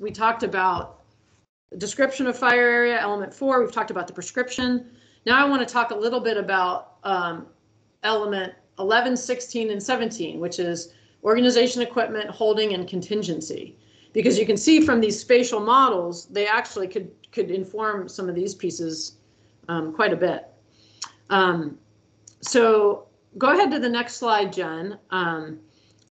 We talked about description of fire area, element four. We've talked about the prescription. Now I want to talk a little bit about um, element 11, 16, and 17, which is organization, equipment, holding, and contingency. Because you can see from these spatial models, they actually could could inform some of these pieces um, quite a bit. Um, so go ahead to the next slide, Jen. Um,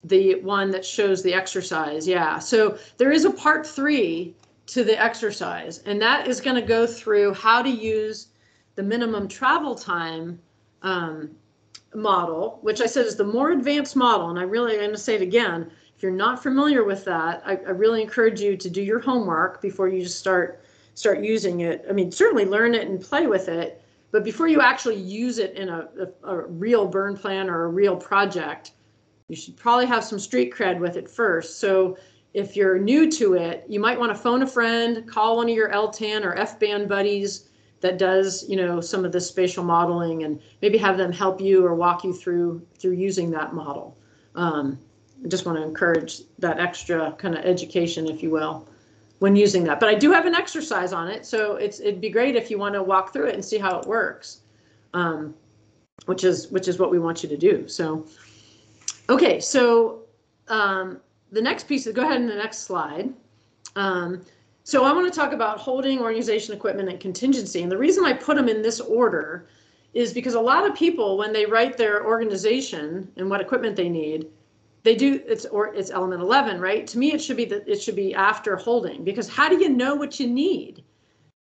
the one that shows the exercise. Yeah. So there is a part three to the exercise, and that is going to go through how to use the minimum travel time um, model, which I said is the more advanced model. And I really, I'm going to say it again. If you're not familiar with that, I, I really encourage you to do your homework before you just start start using it. I mean, certainly learn it and play with it, but before you actually use it in a, a, a real burn plan or a real project, you should probably have some street cred with it first. So if you're new to it, you might want to phone a friend, call one of your LTAN or FBAN buddies that does, you know, some of the spatial modeling and maybe have them help you or walk you through through using that model. Um, I just want to encourage that extra kind of education, if you will, when using that. But I do have an exercise on it, so it's it'd be great if you want to walk through it and see how it works, um, which is which is what we want you to do. So, okay, so um, the next piece, go ahead in the next slide. Um, so I want to talk about holding, organization, equipment, and contingency. And the reason I put them in this order is because a lot of people, when they write their organization and what equipment they need, they do it's or it's element 11 right to me it should be that it should be after holding because how do you know what you need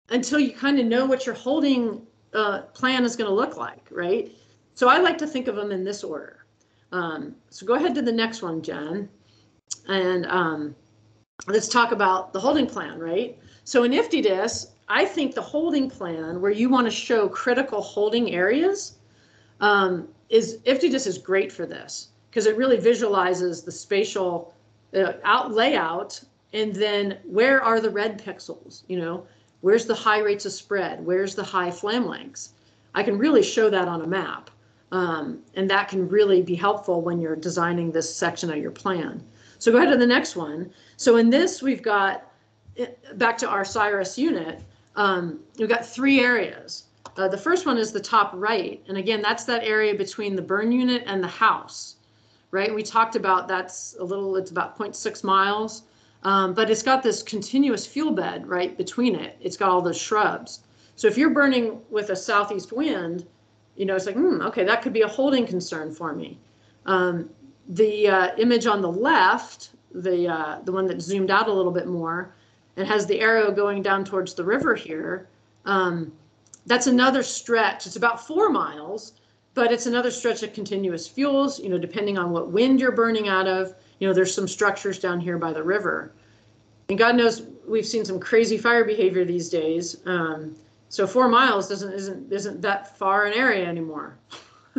until you kind of know what your holding uh, plan is going to look like right so i like to think of them in this order um, so go ahead to the next one jen and um, let's talk about the holding plan, right? So in IFTDSS, I think the holding plan where you want to show critical holding areas um, is IFTDSS is great for this because it really visualizes the spatial uh, out layout and then where are the red pixels, you know, where's the high rates of spread, where's the high flame lengths. I can really show that on a map. Um, and that can really be helpful when you're designing this section of your plan. So go ahead to the next one. So in this, we've got, eh, back to our CIRUS unit, um, we've got three areas. Uh, the first one is the top right. And again, that's that area between the burn unit and the house, right? We talked about that's a little, it's about 0.6 miles, um, but it's got this continuous fuel bed right between it. It's got all the shrubs. So if you're burning with a southeast wind, you know, it's like, hmm, okay, that could be a holding concern for me. Um, the uh, image on the left, the uh, the one that zoomed out a little bit more, and has the arrow going down towards the river here. Um, that's another stretch. It's about four miles, but it's another stretch of continuous fuels. You know, depending on what wind you're burning out of. You know, there's some structures down here by the river, and God knows we've seen some crazy fire behavior these days. Um, so four miles doesn't isn't isn't that far an area anymore.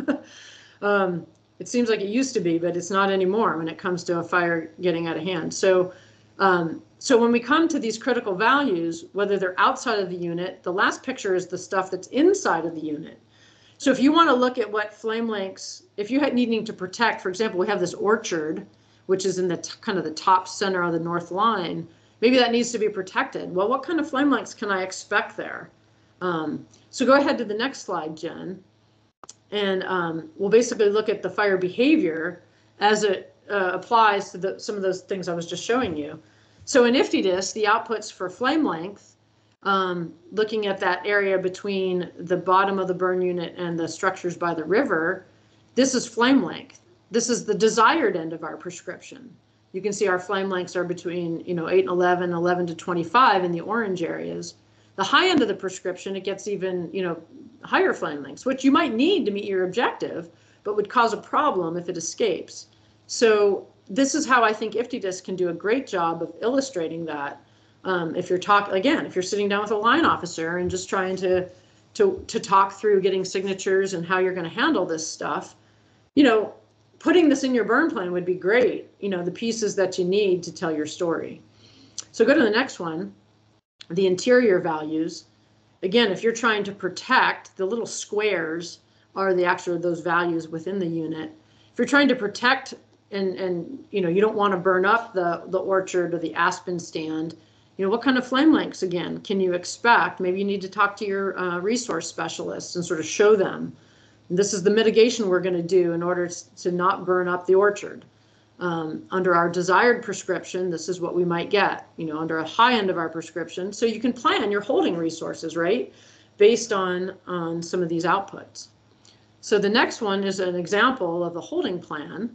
um, it seems like it used to be, but it's not anymore when it comes to a fire getting out of hand. So, um, so when we come to these critical values, whether they're outside of the unit, the last picture is the stuff that's inside of the unit. So if you want to look at what flame lengths, if you had needing to protect, for example, we have this orchard, which is in the kind of the top center of the north line, maybe that needs to be protected. Well, what kind of flame lengths can I expect there? Um, so go ahead to the next slide, Jen and um, we'll basically look at the fire behavior as it uh, applies to the, some of those things I was just showing you. So in IFTDSS, the outputs for flame length, um, looking at that area between the bottom of the burn unit and the structures by the river, this is flame length. This is the desired end of our prescription. You can see our flame lengths are between, you know, 8 and 11, 11 to 25 in the orange areas. The high end of the prescription, it gets even, you know, higher lengths, which you might need to meet your objective, but would cause a problem if it escapes. So this is how I think IFTDSS can do a great job of illustrating that. Um, if you're talking again, if you're sitting down with a line officer and just trying to to to talk through getting signatures and how you're going to handle this stuff, you know, putting this in your burn plan would be great. You know, the pieces that you need to tell your story. So go to the next one, the interior values again, if you're trying to protect, the little squares are the actual those values within the unit. If you're trying to protect and, and, you know, you don't want to burn up the, the orchard or the aspen stand, you know, what kind of flame lengths again can you expect? Maybe you need to talk to your uh, resource specialists and sort of show them. This is the mitigation we're going to do in order to not burn up the orchard. Um, under our desired prescription, this is what we might get, you know, under a high end of our prescription. So you can plan your holding resources, right, based on, on some of these outputs. So the next one is an example of the holding plan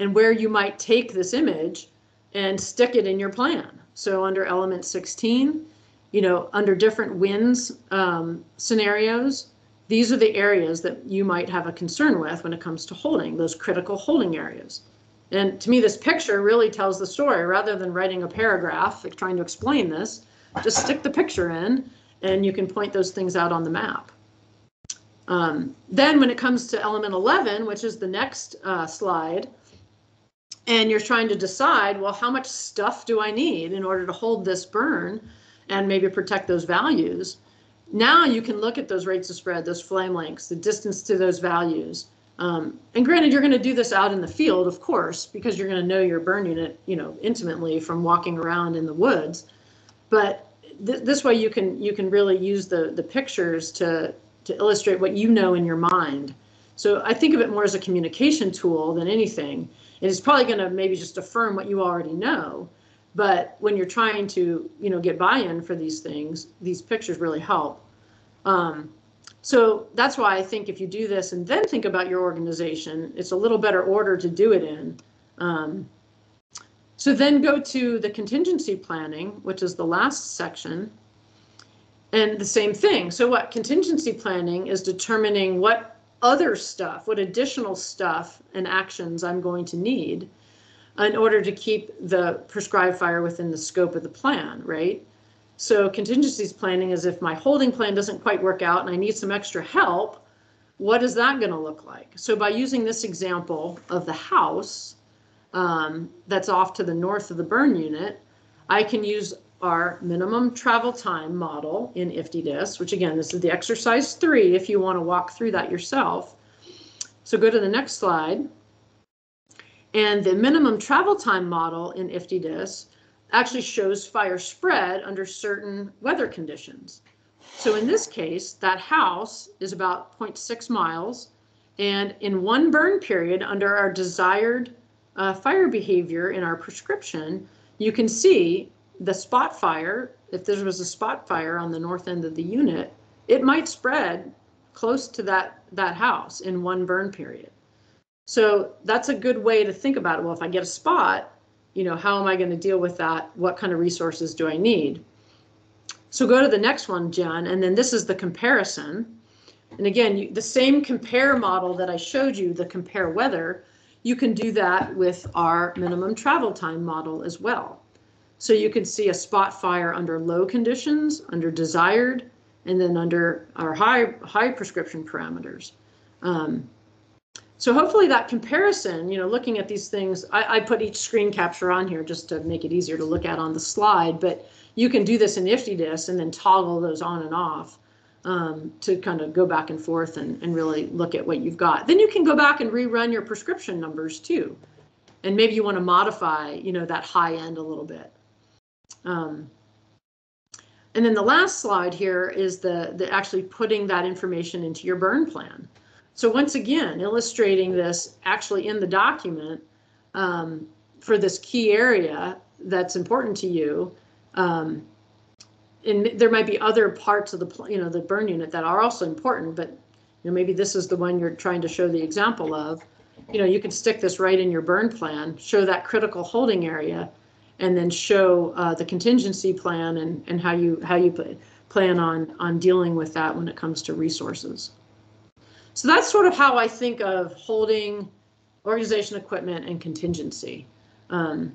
and where you might take this image and stick it in your plan. So under element 16, you know, under different winds um, scenarios, these are the areas that you might have a concern with when it comes to holding, those critical holding areas. And to me, this picture really tells the story rather than writing a paragraph trying to explain this. Just stick the picture in and you can point those things out on the map. Um, then when it comes to element 11, which is the next uh, slide, and you're trying to decide, well, how much stuff do I need in order to hold this burn and maybe protect those values? Now you can look at those rates of spread, those flame lengths, the distance to those values, um, and granted, you're going to do this out in the field, of course, because you're going to know your burn unit, you know, intimately from walking around in the woods. But th this way, you can you can really use the the pictures to to illustrate what you know in your mind. So I think of it more as a communication tool than anything. And it's probably going to maybe just affirm what you already know. But when you're trying to, you know, get buy-in for these things, these pictures really help. Um, so that's why I think if you do this and then think about your organization, it's a little better order to do it in. Um, so then go to the contingency planning, which is the last section. And the same thing. So what contingency planning is determining what other stuff, what additional stuff and actions I'm going to need in order to keep the prescribed fire within the scope of the plan, right? So contingencies planning is if my holding plan doesn't quite work out and I need some extra help, what is that going to look like? So by using this example of the house um, that's off to the north of the burn unit, I can use our minimum travel time model in IFTDSS, which again, this is the exercise three if you want to walk through that yourself. So go to the next slide. And the minimum travel time model in IFTDSS actually shows fire spread under certain weather conditions. So in this case, that house is about 0.6 miles. And in one burn period under our desired uh, fire behavior in our prescription, you can see the spot fire, if there was a spot fire on the north end of the unit, it might spread close to that, that house in one burn period. So that's a good way to think about it. Well, if I get a spot, you know, how am I going to deal with that? What kind of resources do I need? So go to the next one, Jen, and then this is the comparison. And again, you, the same compare model that I showed you, the compare weather, you can do that with our minimum travel time model as well. So you can see a spot fire under low conditions, under desired, and then under our high, high prescription parameters. Um, so hopefully that comparison, you know, looking at these things, I, I, put each screen capture on here just to make it easier to look at on the slide, but you can do this in IFTDSS and then toggle those on and off um, to kind of go back and forth and, and really look at what you've got. Then you can go back and rerun your prescription numbers too. And maybe you want to modify, you know, that high end a little bit. Um, and then the last slide here is the, the actually putting that information into your burn plan. So once again, illustrating this actually in the document um, for this key area that's important to you. Um, and there might be other parts of the you know the burn unit that are also important, but you know maybe this is the one you're trying to show the example of. You know, you can stick this right in your burn plan, show that critical holding area, and then show uh, the contingency plan and and how you how you plan on on dealing with that when it comes to resources. So that's sort of how I think of holding organization equipment and contingency. Um,